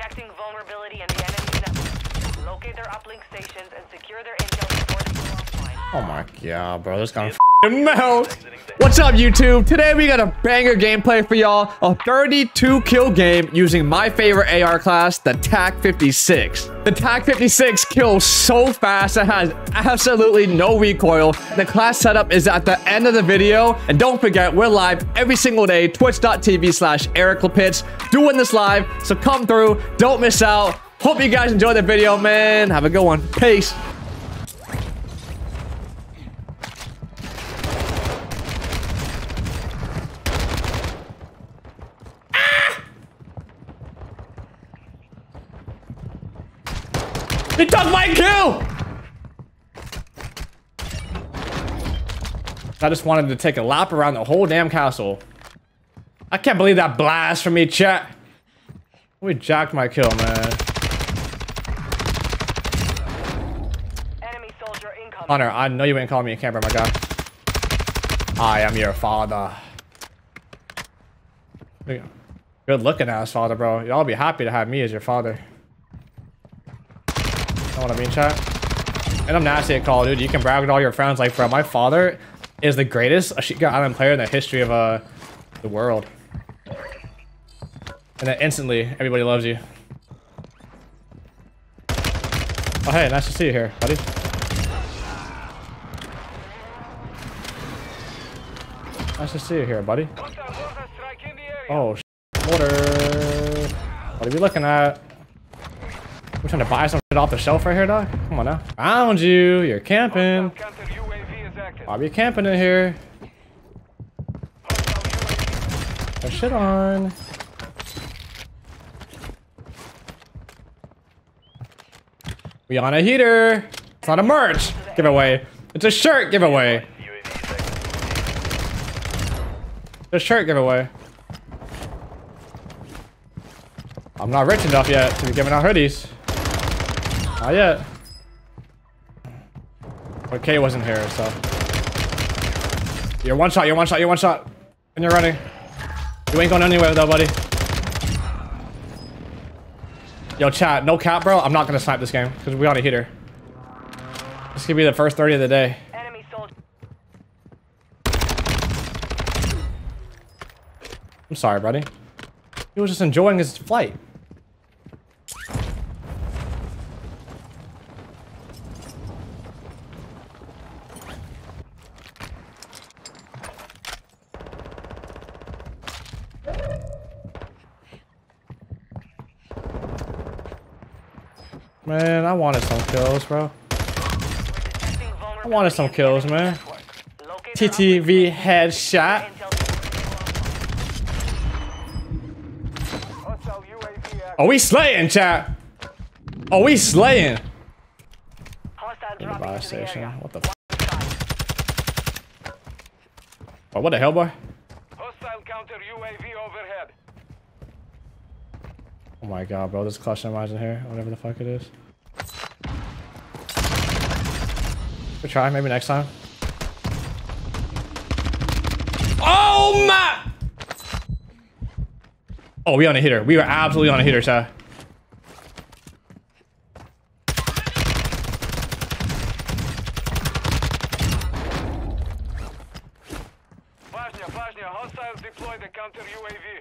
detecting vulnerability in the enemy's network. Locate their uplink stations and secure their intel before they. Oh my god, bro. This gonna f***ing melt. What's up, YouTube? Today we got a banger gameplay for y'all. A 32 kill game using my favorite AR class, the TAQ-56. The TAQ-56 kills so fast, it has absolutely no recoil. The class setup is at the end of the video. And don't forget, we're live every single day, twitch.tv slash Eryk doing this live. So come through, don't miss out. Hope you guys enjoyed the video, man. Have a good one. Peace. He took my kill! I just wanted to take a lap around the whole damn castle. I can't believe that blast from me, chat. We jacked my kill, man. Enemy soldier incoming. Hunter, I know you ain't calling me a camper, my guy. I am your father. Good looking ass father, bro. Y'all be happy to have me as your father. Know what I mean, chat? And I'm nasty at Call of Duty. You can brag with all your friends like, bro, my father is the greatest Ashika Island player in the history of uh, the world. And then instantly, everybody loves you. Oh, hey, nice to see you here, buddy. Nice to see you here, buddy. Oh, water. What are we looking at? We're trying to buy some shit off the shelf right here, dog. Come on now. Found you. You're camping. I'll be camping in here. Put shit on. We on a heater. It's not a merch giveaway. It's a shirt giveaway. It's a shirt giveaway. I'm not rich enough yet to be giving out hoodies. Not yet. But K wasn't here, so. You're one shot, you're one shot, you're one shot. And you're running. You ain't going anywhere though, buddy. Yo, chat, no cap, bro. I'm not gonna snipe this game because we on a heater. This could be the first 30 of the day. Enemy soldier. I'm sorry, buddy. He was just enjoying his flight. Man, I wanted some kills, bro. I wanted some kills, man. TTV headshot. Oh, we slaying, chat. Are we slaying. Buy station. What the Oh, what the hell, boy? Hostile counter UAV overhead my god, bro. There's clutch damage in here. Whatever the fuck it is. We try, maybe next time. Oh my! Oh, we on a hitter. We were absolutely on a hitter, sir.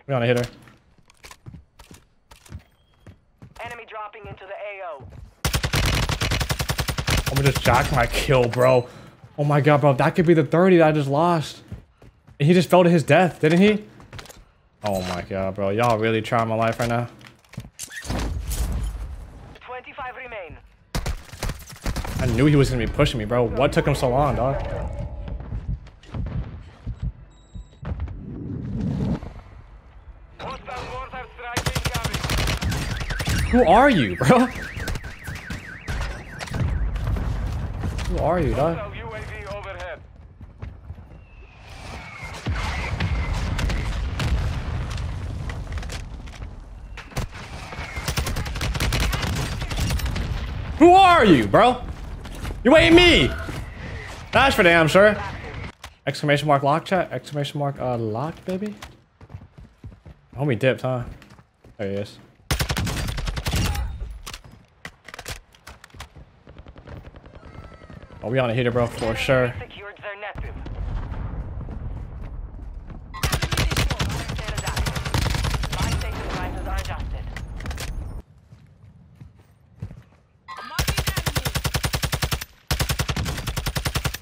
We on a hitter. Enemy dropping into the AO. I'm gonna just jack my kill, bro. Oh my god, bro. That could be the 30 that I just lost. And he just fell to his death, didn't he? Oh my god, bro. Y'all really trying my life right now. 25 remain. I knew he was gonna be pushing me, bro. What took him so long, dog? Who are you, bro? Who are you, dog? Hostile UAV overhead. Who are you, bro? You ain't me. That's for damn sure. Exclamation mark lock chat. Exclamation mark uh locked, baby. Homie dipped, huh? There he is. Oh, we on a heater, bro, for sure. Secured their Netu. Buy station prices are adjusted.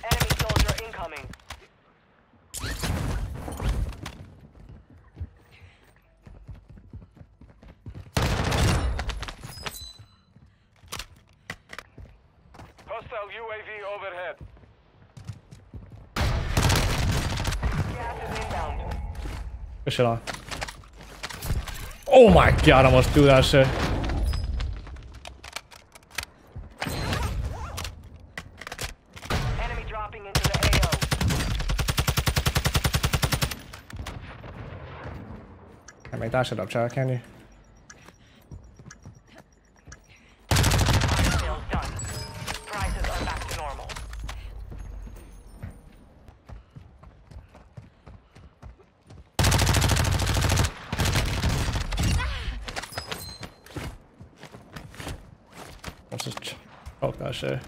Enemy soldier incoming. Hostile UAV overhead. Gas is inbound. Good shit on. Oh my god, I almost do that shit. Enemy dropping into the AO. Can't make that shit up, chat, can you? Sales done. Prices are back to normal. Let's just choke that shit.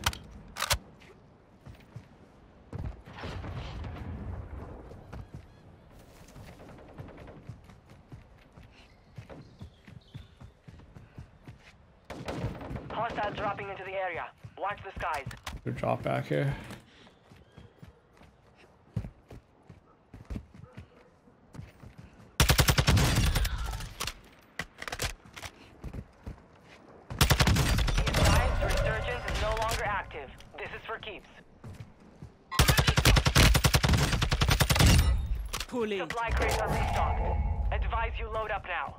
Hostiles dropping into the area. Watch the skies. Good drop back here. Be advised, resurgence is no longer active. This is for keeps. Pulling. Supply crates are restocked. Advise you load up now.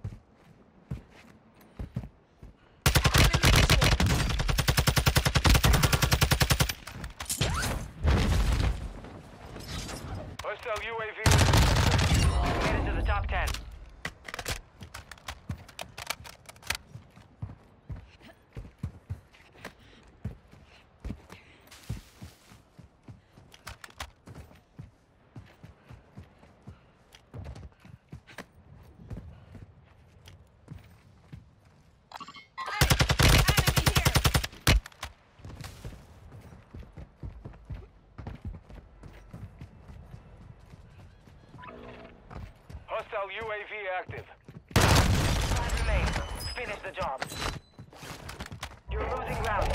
Hostile UAV. Get into the top 10. Hostile UAV active. Five remain. Finish the job. You're losing ground.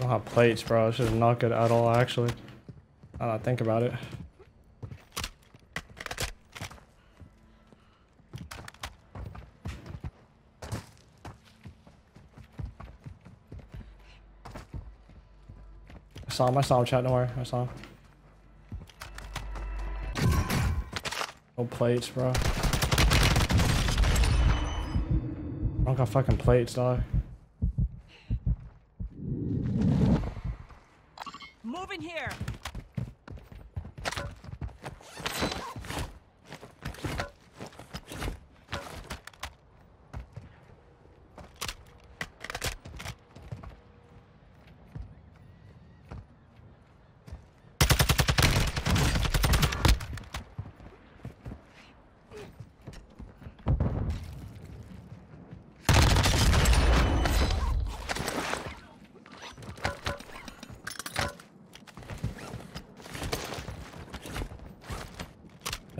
I plates, bro. This is not good at all, actually. I don't think about it. I saw him, I saw him, chat, don't worry. I saw him. No plates, bro. I don't got fucking plates, dog. Moving here.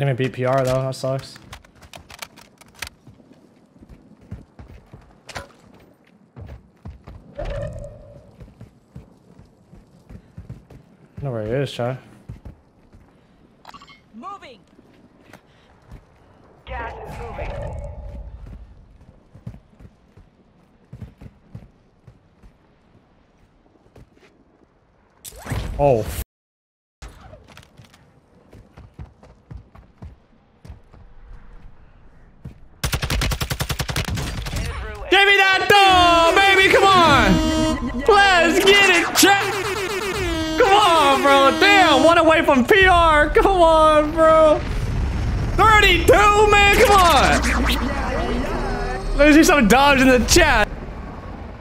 Name it BPR though, that sucks. I know where he is, chat. Moving. Gas is moving. Oh, on, bro, damn, one away from PR, come on, bro! 32, man, come on! Let me see some dodge in the chat.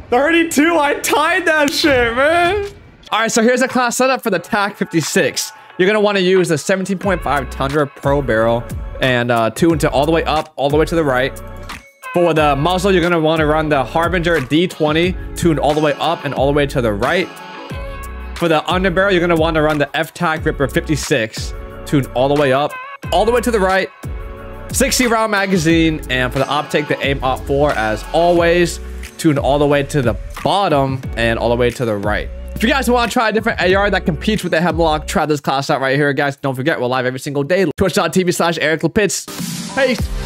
32, I tied that shit, man. All right, so here's a class setup for the TAQ 56. You're gonna wanna use the 17.5 Tundra Pro barrel and uh, tune to all the way up, all the way to the right. For the muzzle, you're gonna wanna run the Harbinger D20 tuned all the way up and all the way to the right. For the underbarrel, you're going to want to run the F-Tac Ripper 56, tuned all the way up, all the way to the right, 60 round magazine, and for the optic, the aim op 4 as always, tuned all the way to the bottom and all the way to the right. If you guys want to try a different AR that competes with the Hemlock, try this class out right here, guys. Don't forget, we're live every single day. Twitch.tv slash Eryk Lapitz. Peace.